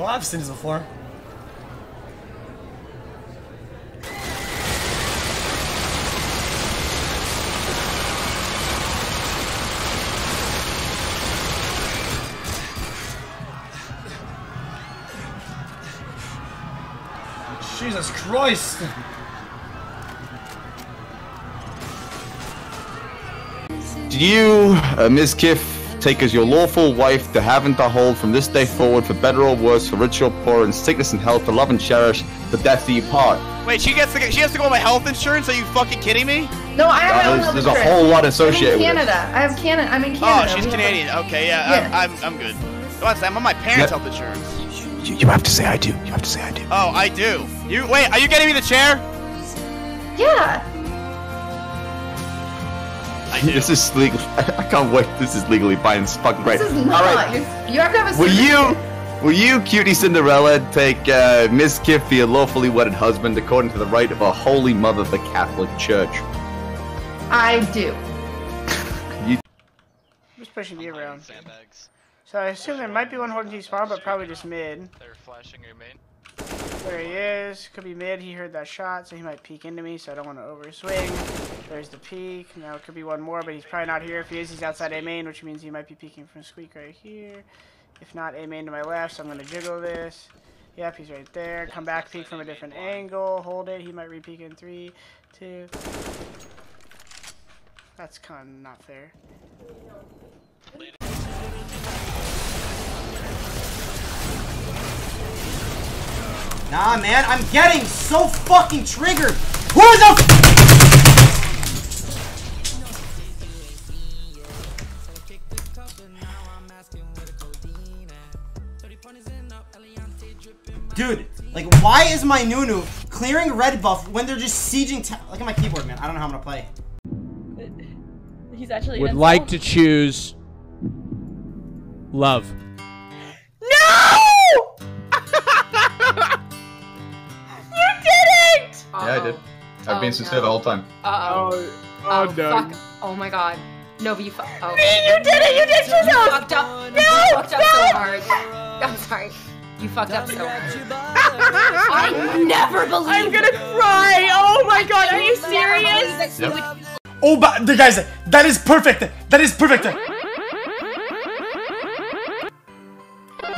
Well, I've seen this before. Jesus Christ! Did you, uh, Mizkif, take as your lawful wife to have and to hold from this day forward for better or worse, for rich or poor, in sickness and health, to love and cherish, the death do you part? Wait, she gets to get, she has to go on my health insurance? Are you fucking kidding me? No, I have my Uh, own there's, there's a whole lot I'm associated in with it. Canada. I have Canada. I'm in Canada. Oh, she's We have- Canadian. Okay, yeah, Yeah. I'm, I'm I'm good. What's that? I'm on my parents' health insurance. You, you have to say I do. You have to say I do. Oh, I do. You wait. Are you getting me the chair? Yeah. I do. This is legal. I can't wait. This is legally binding. It's fucking great. This is not. right. You're, you have to have a. Will you, certificate. will you, QTCinderella, take uh, Mizkif, your lawfully wedded husband, according to the right of a holy mother, the Catholic Church? I do. Who's pushing me around? Sandbags. So I assume there might be one holding T spawn, but probably just mid. They're flashing your main. There he is. Could be mid. He heard that shot, so he might peek into me, so I don't want to overswing. There's the peek. Now it could be one more, but he's probably not here. If he is, he's outside A main, which means he might be peeking from Squeak right here. If not, A main to my left, so I'm going to jiggle this. Yep, he's right there. Come back, peek from a different angle. Hold it. He might re-peek in three, two. That's kind of not fair. Nah, man, I'm getting so fucking triggered. Who the? Dude, like, why is my Nunu clearing red buff when they're just sieging? Ta- Look at my keyboard, man. I don't know how I'm gonna play. He's actually Would like to choose love. No! you didn't! Yeah, I did. I've been sincere the whole time. Uh-oh. Oh, oh, Oh, no. fuck. Oh my god. No, but you fu- oh. you did it! You did choose You fucked up. No! You fucked up so hard. I'm sorry. You fucked up so hard. I never believed I'm gonna cry! Oh my god, are you serious? Yep. Oh, but the guys, that is perfect. That is perfect.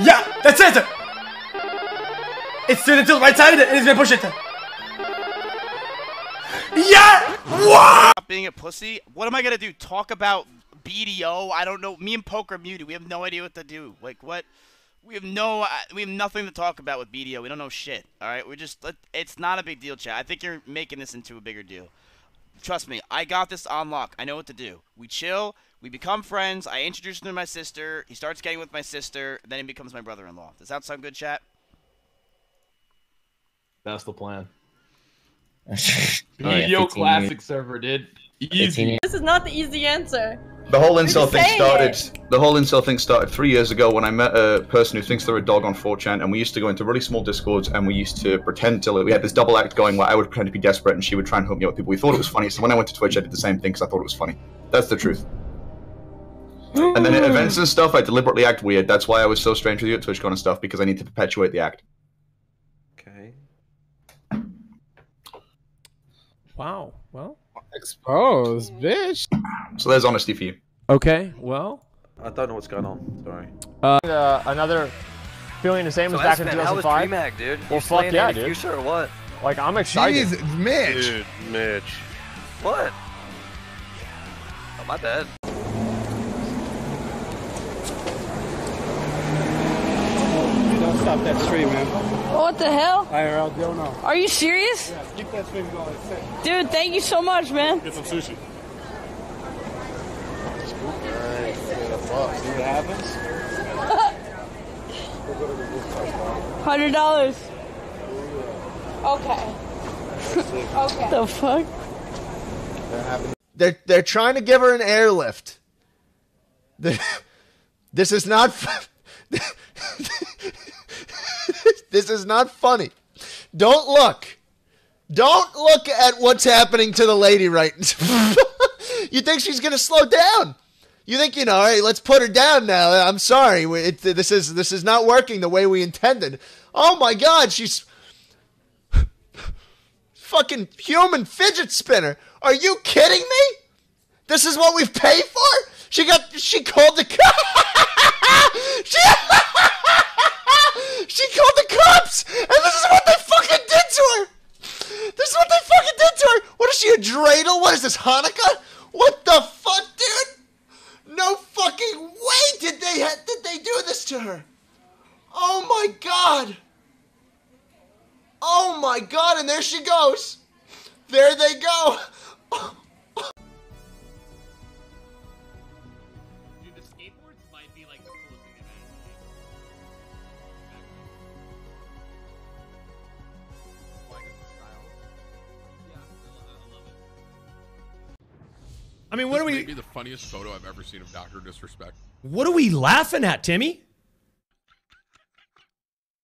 Yeah, that's it. It's turned into the right side, and he's gonna push it. Yeah. What? Stop being a pussy. What am I gonna do? Talk about BDO? I don't know. Me and Poker muted. We have no idea what to do. Like what? We have no. uh, We have nothing to talk about with BDO. We don't know shit. All right. We're just, it's not a big deal, chat. I think you're making this into a bigger deal. Trust me. I got this on lock. I know what to do. We chill. We become friends. I introduce him to my sister. He starts getting with my sister. Then he becomes my brother-in-law. Does that sound good, chat? That's the plan. Alright, Yo 15 classic server, dude. Easy. This is not the easy answer. The whole We're incel thing started. it. The whole incel thing started three years ago when I met a person who thinks they're a dog on 4chan, and we used to go into really small discords and we used to pretend till we had this double act going where I would pretend to be desperate and she would try and hook me up with people. We thought it was funny, so when I went to Twitch, I did the same thing because I thought it was funny. That's the truth. And then at events and stuff, I deliberately act weird. That's why I was so strange with you at TwitchCon and stuff because I need to perpetuate the act. Okay. Wow. Well. Exposed, bitch. So there's honesty for you. Okay. Well. I don't know what's going on. Sorry. Uh, another feeling the same So as back in Espen, how was 2005. DreamHack, dude? Well, You fuck yeah, Andy dude. Fuchsia or what? Like I'm excited. Jesus, Mitch. Dude, Mitch. What? Oh, my bad. Stop that stream, man. What the hell? IRL, don't know. Are you serious? Keep that stream going. Dude, thank you so much, man. Get some sushi. See what happens? Hundred dollars. Okay. okay. The fuck? They're they're trying to give her an airlift. The- This is not. this is not funny. Don't look. Don't look at what's happening to the lady right. you think she's gonna slow down? You think you know? Hey, let's put her down now. I'm sorry. It, this is this is not working the way we intended. Oh my God, she's fucking human fidget spinner. Are you kidding me? This is what we've paid for? She got she called the cops. she, she called the cops, and this is what they fucking did to her. This is what they fucking did to her. What is she a dreidel? What is this Hanukkah? I mean, what This are may we? be the funniest photo I've ever seen of Doctor Disrespect. What are we laughing at, Timmy?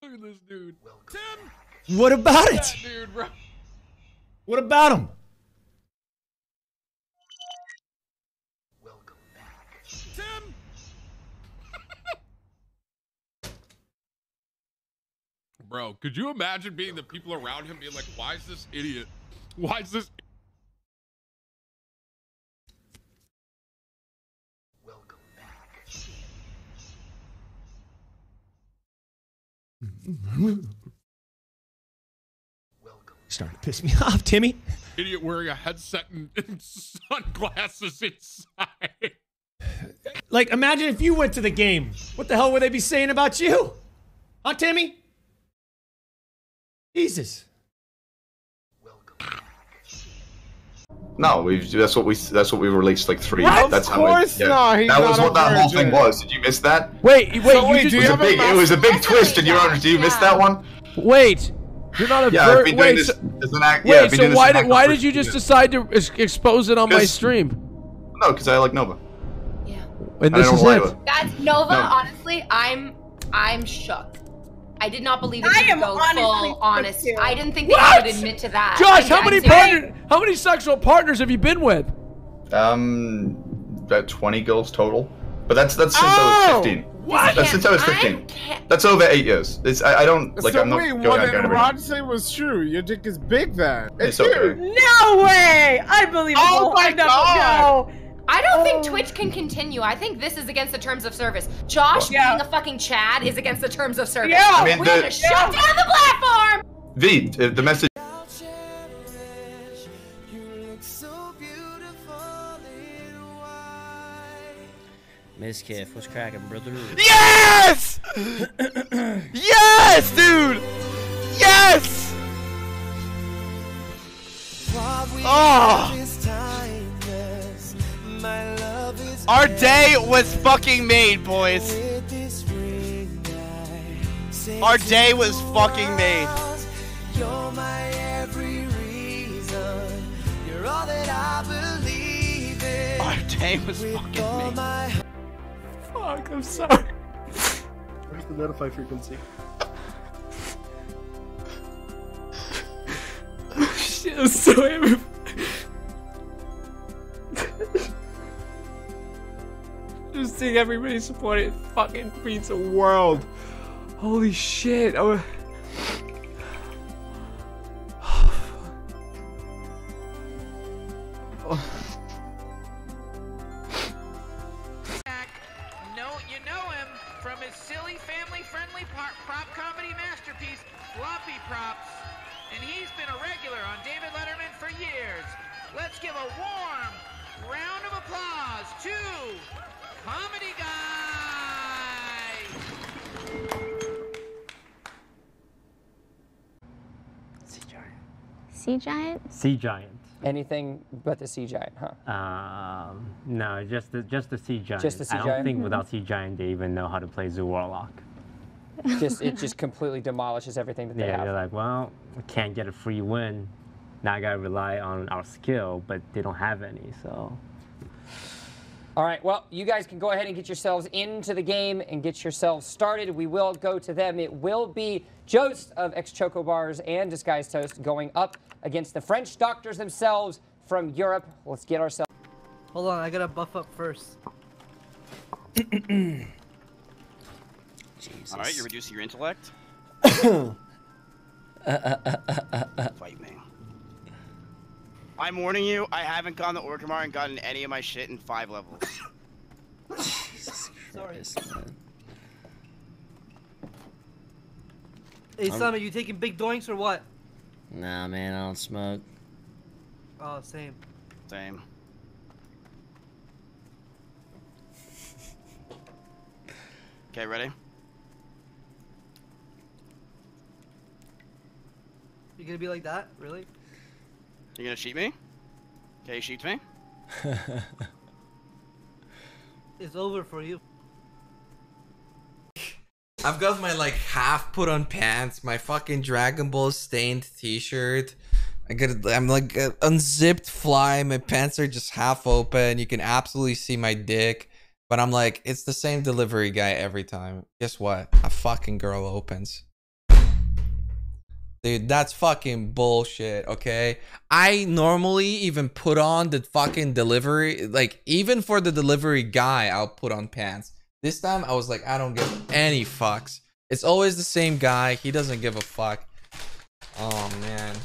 Look at this dude. Tim. What about it? That dude, bro. What about him? Welcome back, Tim. Bro, could you imagine being the people around him being like, why is this idiot? Why is this? Starting to piss me off, Timmy. Idiot wearing a headset and, and sunglasses inside. Like, imagine if you went to the game. What the hell would they be saying about you? Huh, Timmy? Jesus. No, we that's what we that's what we released like three. What? That's Of how it- course yeah. not, he's That was not what that whole thing was. Did you miss that? Wait, wait, So you wait, just, do It you was a have a big. It was a big twist in your own. Do you miss that one? wait. You're not a Yeah, vir- I've been wait, doing this so, as an act. wait, yeah, I've been so doing why as did why did you years. just decide to ex- expose it on my stream? No, because I like Nova. And I this don't is it. That's Nova. Honestly, I'm I'm shook. I did not believe that I you am would go honestly full shook honest. too. I didn't think that What? you would admit to that. Josh, I- how many partner, how many sexual partners have you been with? Um, about twenty girls total. But that's that's since Oh! I was fifteen. What? That's since I was fifteen. ca- That's over eight years. It's, I, I don't like. so I'm not wait, going what out did going Rod say was true? Your dick is big then. It's It's, okay. huge. No way! Unbelievable! Oh my I don't God. know. I don't think Oh. Twitch can continue. I think this is against the terms of service. Josh Yeah. being a fucking Chad is against the terms of service. Yeah. I mean, we the- have to shut down the platform. V, uh, the message. Mizkif, what's cracking, brother? Yes! yes, dude! Yes! Oh! Our day was fucking made, boys. Our day was fucking made. Our day was fucking made. Fuck, I'm sorry. Where's the notify frequency? Shit, I'm so seeing everybody support it fucking means the world. Holy shit. Oh. No, you know him from his silly, family-friendly prop comedy masterpiece, Floppy Props. And he's been a regular on David Letterman for years. Let's give a warm round of applause to Comedy Guy! Sea giant? Sea giant. Anything but the sea giant, huh? Um, no, just the just the sea giant. Just the sea I don't giant? think Mhm. without sea giant they even know how to play Zoo Warlock. just it just completely demolishes everything that they Yeah, have. they're like, well, we can't get a free win. Now I gotta rely on our skill, but they don't have any, so. All right, well, you guys can go ahead and get yourselves into the game and get yourselves started. We will go to them. It will be Jost of Ex Choco Bars and Disguised Toast going up against the French doctors themselves from Europe. Let's get ourselves. Hold on, I gotta buff up first. All right, you're reducing your intellect. Fight me. I'm warning you, I haven't gone to Orgrimmar and gotten any of my shit in five levels. Sorry. man. Hey, I'm- Sam, are you taking big doinks or what? Nah, man, I don't smoke. Oh, same. Same. Okay, ready? You gonna be like that? Really? You gonna cheat me? Okay, you cheat me? It's over for you. I've got my like half put on pants, my fucking Dragon Ball stained t-shirt. I got I'm like uh, unzipped fly, my pants are just half open. You can absolutely see my dick. But I'm like, it's the same delivery guy every time. Guess what? A fucking girl opens. Dude, that's fucking bullshit, okay? I normally even put on the fucking delivery, like, even for the delivery guy, I'll put on pants. This time, I was like, I don't give any fucks. It's always the same guy. He doesn't give a fuck. Oh, man.